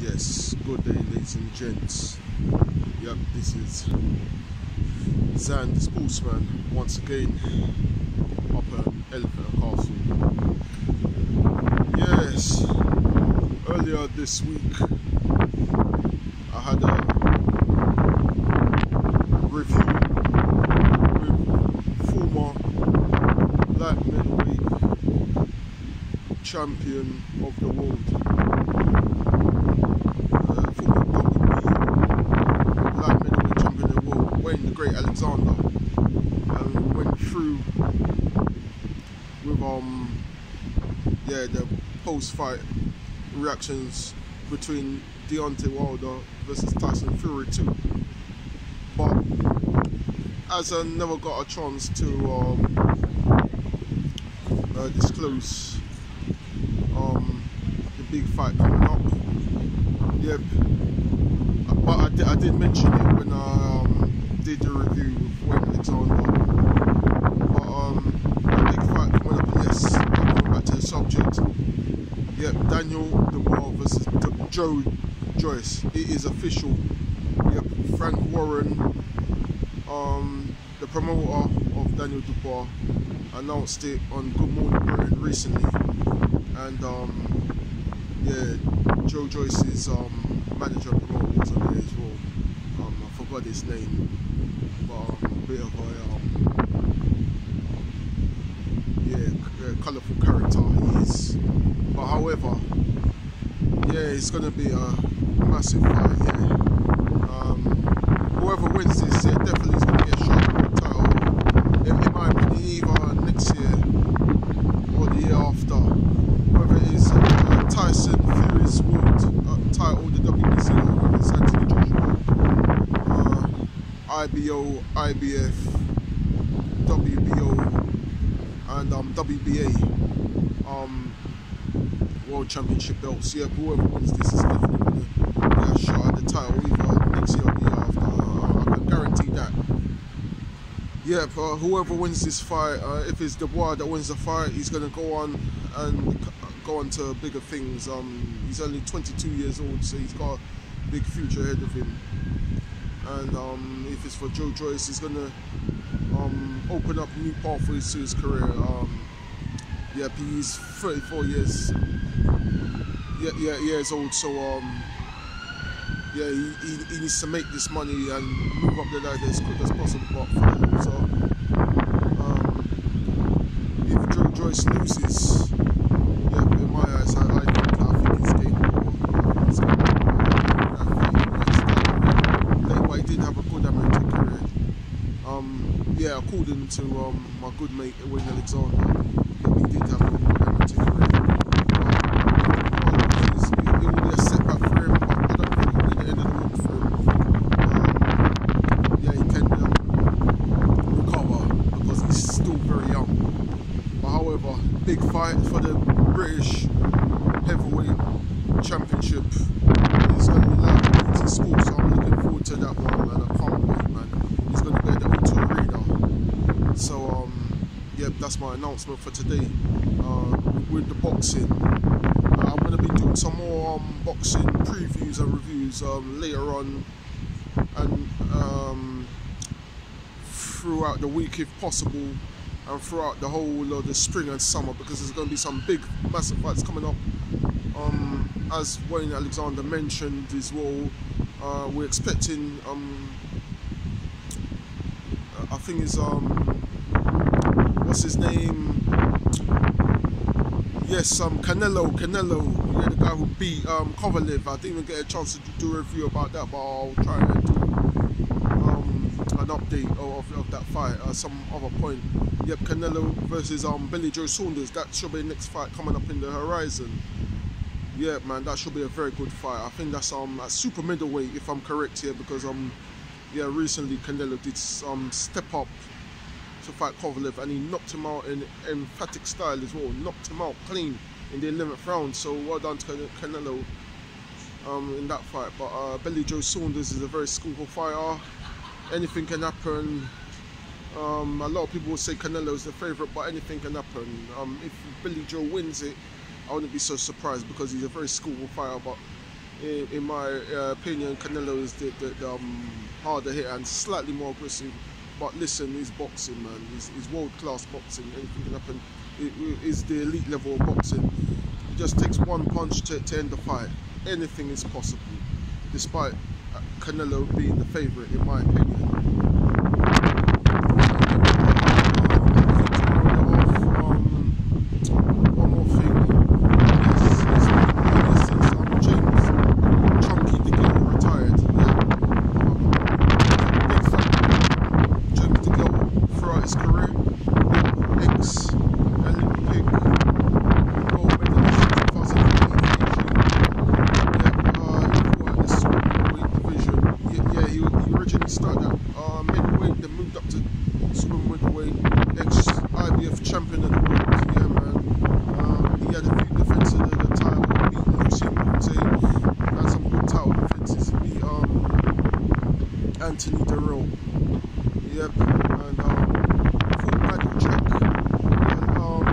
Yes, good day, ladies and gents. Yep, this is Zan the Sportsman once again up at Elephant Castle. Yes, earlier this week I had a review with former light middleweight champion of the world uh, former WBO light middleweight champion of the world, Wayne the Great Alexander, and went through with um yeah the post-fight reactions between Deontay Wilder versus Tyson Fury too. But as I never got a chance to um, uh, disclose um, the big fight coming up. Yep. But I did, I did mention it when I did the review with Wayne Alexander. But um, the big fight coming up, yes, going back to the subject. Yep, Daniel Dubois versus D- Joe Joyce. It is official. Yep, Frank Warren, um, the promoter of Daniel Dubois, announced it on Good Morning Britain recently and um, yeah, Joe Joyce's um, manager promoter was on there as well. Um, I forgot his name, but um, bit of a um, yeah, uh, colourful character he is. But however, yeah, it's gonna be a massive fight. Yeah, um, whoever wins this, yeah, definitely is gonna get a shot at the title. In, in my opinion, either next year or the year after whether it is uh, Tyson Fury's world uh, title, the WBC, or whether it's Anthony Joshua, uh, IBO, IBF, WBO, and um, WBA um, World Championship belts. Yeah, whoever wins this is definitely going to get a shot at the title either next year or the year after. I, I can guarantee that. Yeah, uh, whoever wins this fight, uh, if it's Dubois that wins the fight, he's going to go on and go on to bigger things. Um, he's only 22 years old, so he's got a big future ahead of him. And um, if it's for Joe Joyce, he's to um, open up new pathways to his career. Um, yeah, he's 34 years, yeah, yeah, years old, so um, yeah, he, he, he needs to make this money and move up the ladder as quick as possible. But for um, if Joe Joyce loses, yeah, in my eyes, I think he's game over. He's game over. I think he's done. Like, but he did have a good amateur career. Yeah, according to um, my good mate Wayne Alexander, yeah, he did have a career. Um, it will be a setback for him, but I don't think it'll be the end of the world for him. Um, yeah, he can um, recover because he's still very young. But however, big fight for the British heavyweight championship is going to be BT Sports. So I'm looking forward to that one, man. I can't wait, man. He's going to be at the O2 Arena. So, um, yeah, that's my announcement for today uh, with the boxing. Uh, I'm going to be doing some more um, boxing previews and reviews um, later on and um, throughout the week if possible and throughout the whole of the spring and summer because there's going to be some big massive fights coming up um, as Wayne Alexander mentioned as well uh, we're expecting I think is um, what's his name yes um, Canelo Canelo yeah the guy who beat um, Kovalev I didn't even get a chance to do a review about that but I'll try and do um, an update of, of that fight at some other point. Yep, Canelo versus um, Billy Joe Saunders. That should be the next fight coming up in the horizon. Yeah, man, that should be a very good fight. I think that's um at super middleweight if I'm correct here because um yeah recently Canelo did um step up to fight Kovalev and he knocked him out in emphatic style as well. Knocked him out clean in the 11th round. So well done to Cane- Canelo um, in that fight. But uh, Billy Joe Saunders is a very skillful fighter. Anything can happen. Um, a lot of people will say Canelo is the favourite, but anything can happen. Um, if Billy Joe wins it, I wouldn't be so surprised because he's a very skillful fighter. But in, in my uh, opinion, Canelo is the, the, the um, harder hit and slightly more aggressive. But listen, he's boxing, man. He's, he's world class boxing. Anything can happen. It, is the elite level of boxing. It just takes one punch to, to end the fight. Anything is possible, despite uh, Canelo being the favourite, in my opinion. One more thing is, is, is since um, James Chunky DeGale retired, yeah, um, big fan. James DeGale throughout his career, ex Olympic gold medalist in 2008 Yeah, uh, he fought in the super weight division. Yeah, yeah he, he originally started at uh, middleweight, then moved up to super middleweight. Ex IBF champion of the world. Yeah, man. Um, he had a few defenses of the title. Beat Lucien Bute. Had some good title defenses. He beat um, Anthony Dirrell. Yep, and um, fought Michael Jack. And, um,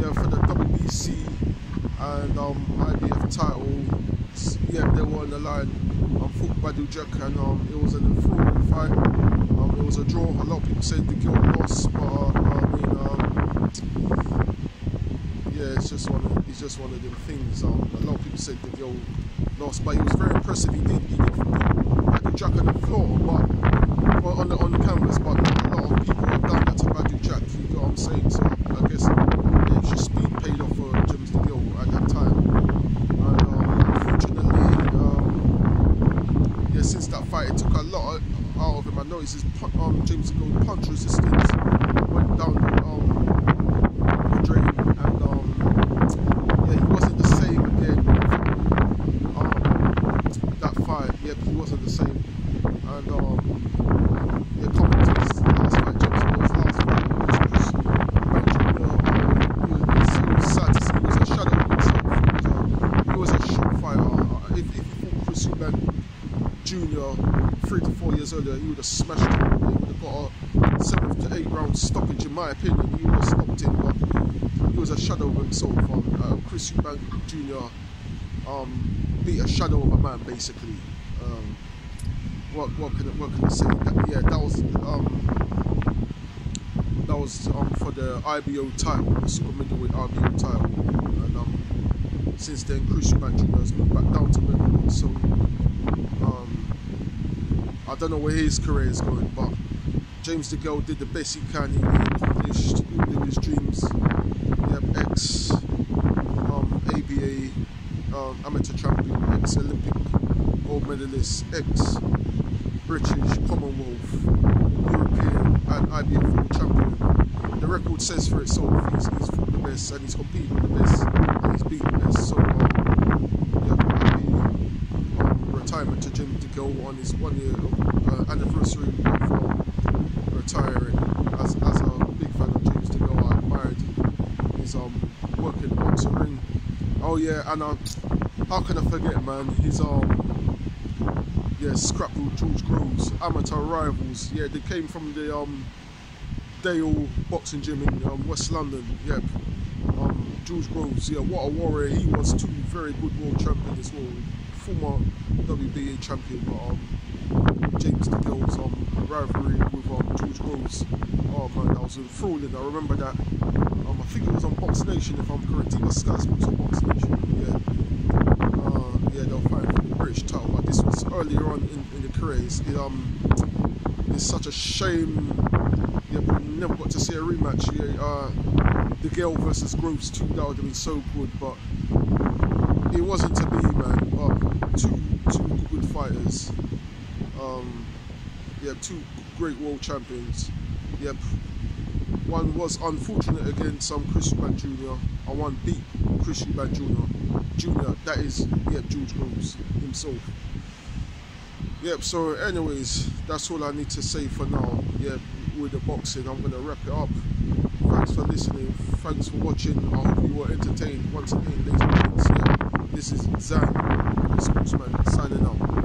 yeah, WBC and um, IBF title. Yeah, they were on the line. Um, fought Badou Jack, and um, it was an enthralling fight. Um, it was a draw. A lot of people said DeGale lost, but uh, I mean, um, yeah, it's just one. Of, it's just one of them things. Um, a lot of people said DeGale lost, but he was very impressive. He did. He did put Badou Jack on the floor, but on the on the canvas. But a lot of people have done that to Badou Jack. You know what I'm saying? So I guess the extra speed paid off for James DeGale at that time. And um, unfortunately, um, yeah, since that fight, it took a lot out of him. I noticed his um, James DeGale punch resistance went down um, the drain, and um, yeah, he wasn't the same again. Um, that fight, yeah, he wasn't the same. And um, yeah, coming to his last fight, James DeGale's last fight, which was Benjamin, um, he was, he was sad to see he was a shadow of himself. He was a, he was a short fighter. Uh, If, if he fought Chris Eubank Jr. three to four years earlier, he would have smashed him. He would have got a seven to eight round stoppage, in my opinion. He would have stopped but he was a shadow of himself. Um, uh, Chris Eubank Jr. Um, beat a shadow of a man, basically. Um, what what can what can I say? That, yeah, that was um, that was um, for the IBO title, the super middleweight IBO title, and um, since then Chris Eubank Jr. has moved back down to middleweight. So I don't know where his career is going, but James DeGale did the best he can. He accomplished all his dreams. Yep, ex um, ABA um, amateur champion, ex Olympic gold medalist, ex British, Commonwealth, European, and IBF champion. The record says for itself. He's, he's the best and he's competed with the best and he's beaten the best. So, um, yeah, happy retirement to DeGale on his one year uh, anniversary um, retiring. As, as a big fan of James DeGale, I admired his um, work in boxing ring. Oh, yeah, and uh, how can I forget, man? His um, yeah, scrap with George Groves, amateur rivals. Yeah, they came from the um, Dale Boxing Gym in um, West London. Yep. Um, George Groves, yeah, what a warrior he was too. Very good world champion as well. Former WBA champion, but um, James DeGale's um, rivalry with um, George Groves. Oh man, that was enthralling. I remember that. Um, I think it was on Box Nation, if I'm correct. It was Sky Sports on Box Nation. Yeah. Uh, yeah, they were fighting for the British title, but this was earlier on in, in the career. It's, it, um, it's such a shame. Yeah, we never got to see a rematch. Yeah, uh, DeGale versus Groves 2. That would have been so good, but it wasn't to be, man. But two two good fighters. Um, yeah, two great world champions. Yep. One was unfortunate against um, Chris Eubank Jr. and one beat Chris Eubank Jr. Jr. That is, yep, George Groves himself. Yep, so anyways, that's all I need to say for now. Yep, with the boxing, I'm gonna wrap it up. Thanks for listening, thanks for watching. I hope you were entertained. Once again, ladies and yeah, this is Zan, the sportsman, signing out.